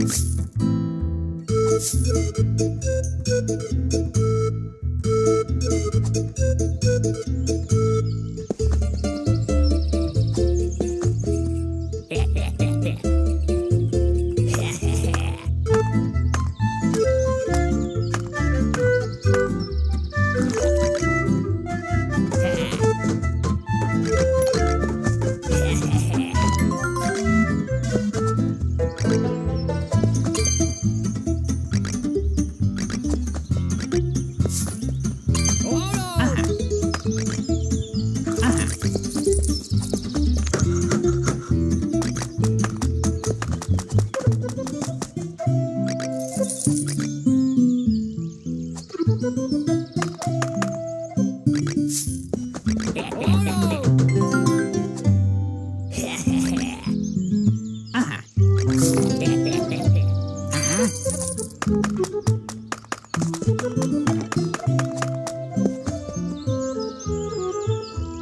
Thank you.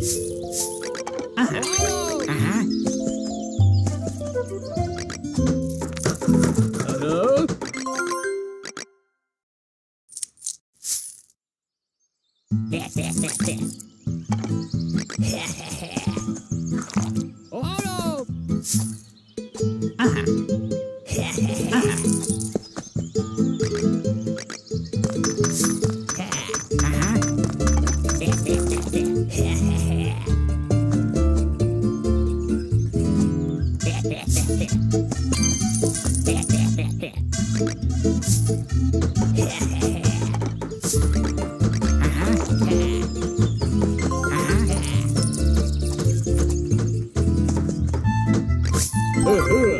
Aha. À, Aha. À. Hello? Heh heh heh heh. Heh heh heh. Ooh.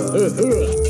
Uh, uh.